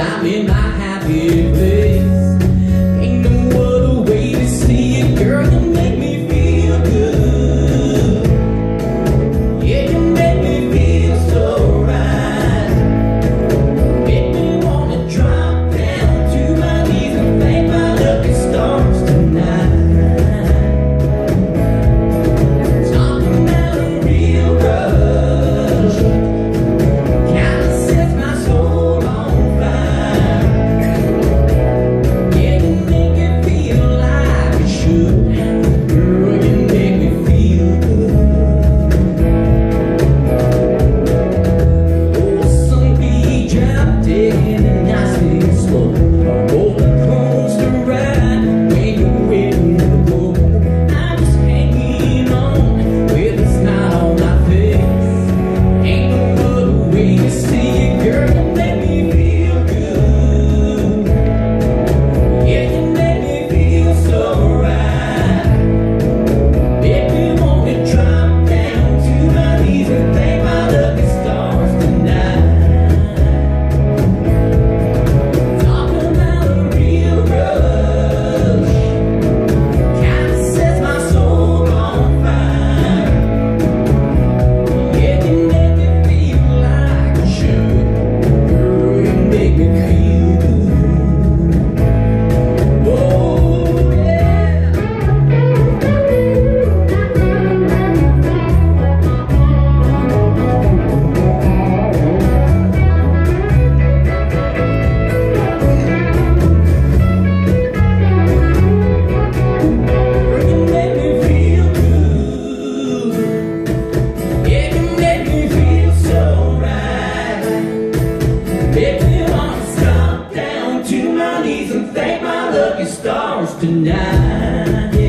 I'm in my happy stars tonight.